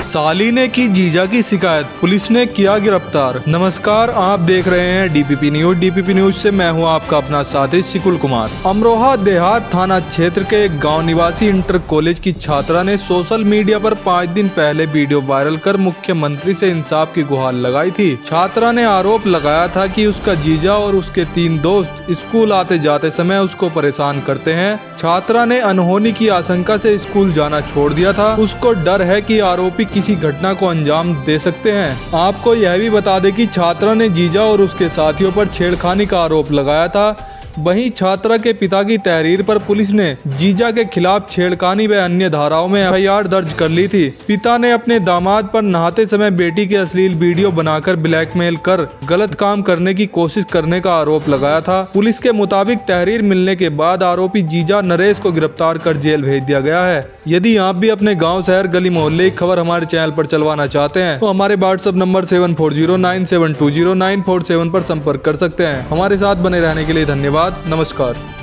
साली ने की जीजा की शिकायत। पुलिस ने किया गिरफ़्तार। नमस्कार, आप देख रहे हैं डीपीपी न्यूज़। डीपीपी न्यूज़ से मैं हूँ आपका अपना साथी सिकुल कुमार। अमरोहा देहात थाना क्षेत्र के एक गाँव निवासी इंटर कॉलेज की छात्रा ने सोशल मीडिया पर पाँच दिन पहले वीडियो वायरल कर मुख्यमंत्री से इंसाफ की गुहार लगाई थी। छात्रा ने आरोप लगाया था की उसका जीजा और उसके तीन दोस्त स्कूल आते जाते समय उसको परेशान करते हैं। छात्रा ने अनहोनी की आशंका से स्कूल जाना छोड़ दिया था। उसको डर है की आरोपी किसी घटना को अंजाम दे सकते हैं। आपको यह भी बता दें कि छात्रा ने जीजा और उसके साथियों पर छेड़खानी का आरोप लगाया था। वहीं छात्रा के पिता की तहरीर पर पुलिस ने जीजा के खिलाफ छेड़खानी व अन्य धाराओं में एफआईआर दर्ज कर ली थी। पिता ने अपने दामाद पर नहाते समय बेटी के अश्लील वीडियो बनाकर ब्लैकमेल कर गलत काम करने की कोशिश करने का आरोप लगाया था। पुलिस के मुताबिक तहरीर मिलने के बाद आरोपी जीजा नरेश को गिरफ़्तार कर जेल भेज दिया गया है। यदि आप भी अपने गाँव, शहर, गली, मोहल्ले की खबर हमारे चैनल पर चलवाना चाहते हैं तो हमारे WhatsApp number seven four zero nine seven two zero nine four seven पर संपर्क कर सकते हैं। हमारे साथ बने रहने के लिए धन्यवाद नमस्कार।